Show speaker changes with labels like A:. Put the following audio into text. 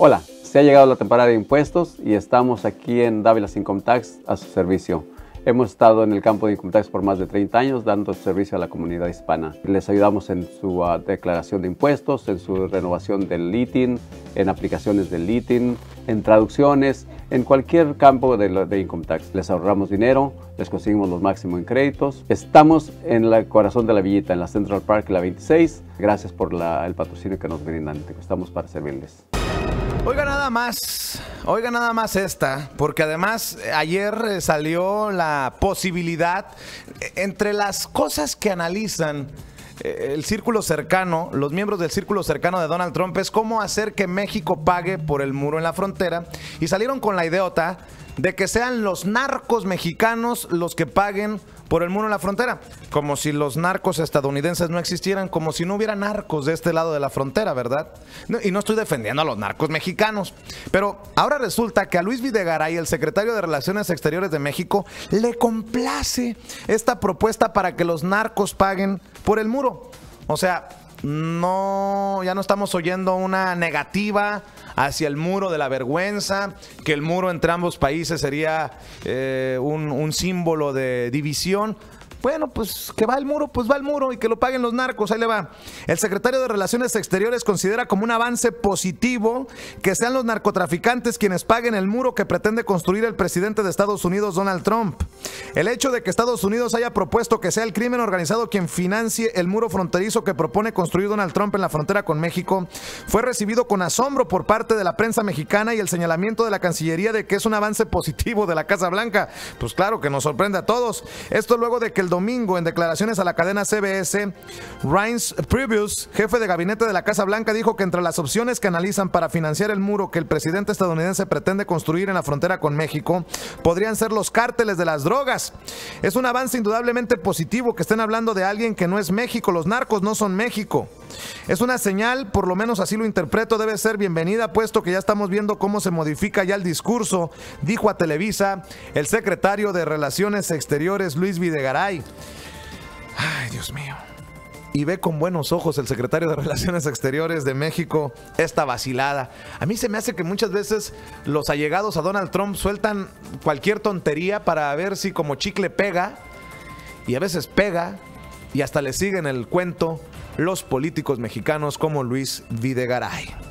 A: Hola, se ha llegado la temporada de impuestos y estamos aquí en Dávila Income Tax a su servicio. Hemos estado en el campo de Income Tax por más de 30 años dando servicio a la comunidad hispana. Les ayudamos en su uh, declaración de impuestos, en su renovación del LITIN, en aplicaciones del LITIN, en traducciones, en cualquier campo de, Income Tax. Les ahorramos dinero, les conseguimos los máximos en créditos. Estamos en el corazón de la villita, en la Central Park, la 26. Gracias por el patrocinio que nos brindan. Estamos para servirles.
B: Oiga nada más, oiga nada más esta, porque además eh, ayer eh, salió la posibilidad, eh, entre las cosas que analizan el círculo cercano, los miembros del círculo cercano de Donald Trump, es cómo hacer que México pague por el muro en la frontera, y salieron con la idiota de que sean los narcos mexicanos los que paguen por el muro en la frontera, como si los narcos estadounidenses no existieran, como si no hubiera narcos de este lado de la frontera, ¿verdad? y no estoy defendiendo a los narcos mexicanos, pero ahora resulta que a Luis Videgaray, el secretario de Relaciones Exteriores de México, le complace esta propuesta para que los narcos paguen por el muro. O sea, no, ya no estamos oyendo una negativa hacia el muro de la vergüenza, que el muro entre ambos países sería eh, un, un símbolo de división. Bueno, pues que va el muro, pues va el muro y que lo paguen los narcos, ahí le va. El secretario de Relaciones Exteriores considera como un avance positivo que sean los narcotraficantes quienes paguen el muro que pretende construir el presidente de Estados Unidos, Donald Trump. El hecho de que Estados Unidos haya propuesto que sea el crimen organizado quien financie el muro fronterizo que propone construir Donald Trump en la frontera con México fue recibido con asombro por parte de la prensa mexicana y el señalamiento de la Cancillería de que es un avance positivo de la Casa Blanca. Pues claro que nos sorprende a todos. Esto luego de que el domingo, en declaraciones a la cadena CBS, Reince Previous, jefe de gabinete de la Casa Blanca, dijo que entre las opciones que analizan para financiar el muro que el presidente estadounidense pretende construir en la frontera con México podrían ser los cárteles de las drogas. Es un avance indudablemente positivo que estén hablando de alguien que no es México. Los narcos no son México. Es una señal, por lo menos así lo interpreto, debe ser bienvenida, puesto que ya estamos viendo cómo se modifica ya el discurso, dijo a Televisa el secretario de Relaciones Exteriores, Luis Videgaray. Ay, Dios mío. Y ve con buenos ojos el secretario de Relaciones Exteriores de México esta vacilada. A mí se me hace que muchas veces los allegados a Donald Trump sueltan cualquier tontería para ver si como chicle pega. Y a veces pega y hasta le siguen el cuento los políticos mexicanos como Luis Videgaray.